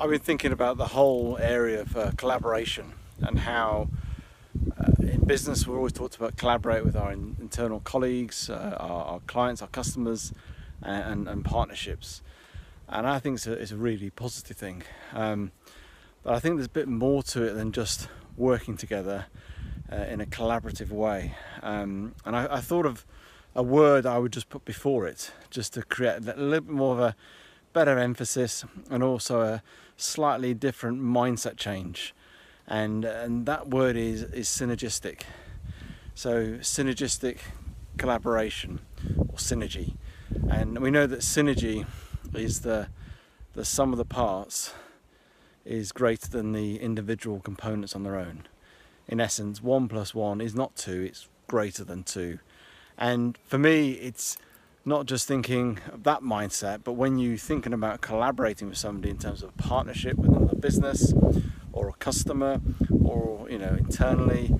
I've been thinking about the whole area of collaboration and how uh, in business we're always taught to collaborate with our in, internal colleagues, uh, our, our, clients, our customers and, and, partnerships. And I think it's a, it's a really positive thing. Um, but I think there's a bit more to it than just working together uh, in a collaborative way. Um, and I, I thought of a word I would just put before it, just to create a little bit more of a better emphasis and also a slightly different mindset change. And, and that word is, is synergistic. So, synergistic collaboration or synergy. And we know that synergy is the, the sum of the parts is greater than the individual components on their own. In essence, one plus one is not two, it's greater than two. And for me, it's not just thinking of that mindset, but when you're thinking about collaborating with somebody in terms of partnership with another business or a customer or you know internally,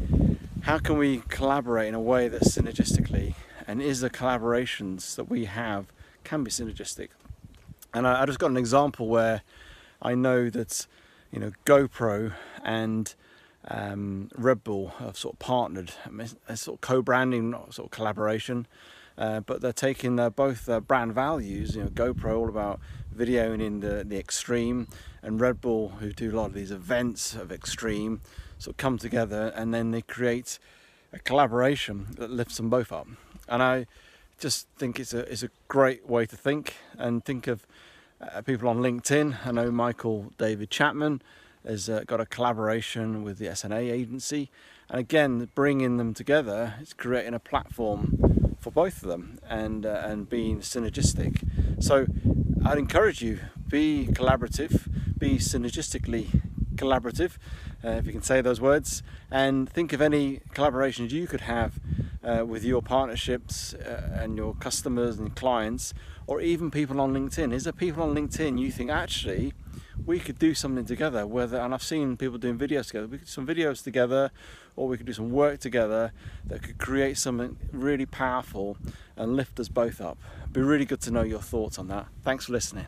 how can we collaborate in a way that's synergistically and is the collaborations that we have can be synergistic? And I, I just got an example where I know that you know GoPro and um, Red Bull have sort of partnered, a sort of co-branding, sort of collaboration. Uh, but they're taking their, both their brand values, you know, GoPro all about videoing in the, the extreme, and Red Bull, who do a lot of these events of extreme, sort of come together and then they create a collaboration that lifts them both up. And I just think it's a, it's a great way to think and think of uh, people on LinkedIn. I know Michael David Chapman has uh, got a collaboration with the SNA agency, and again, bringing them together it's creating a platform for both of them and uh, and being synergistic. So, I'd encourage you be collaborative, be synergistically collaborative, uh, if you can say those words, and think of any collaborations you could have uh, with your partnerships uh, and your customers and clients, or even people on LinkedIn. Is there people on LinkedIn you think actually? We could do something together whether and I've seen people doing videos together. We could do some videos together or we could do some work together that could create something really powerful and lift us both up. It'd be really good to know your thoughts on that. Thanks for listening